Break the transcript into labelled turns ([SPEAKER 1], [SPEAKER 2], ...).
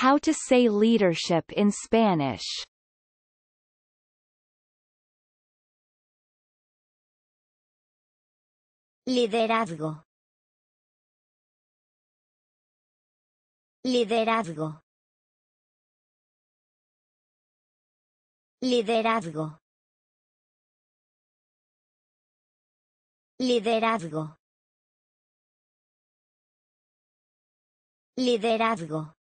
[SPEAKER 1] How to say leadership in Spanish
[SPEAKER 2] Liderazgo. Liderazgo. Liderazgo. Liderazgo. Liderazgo.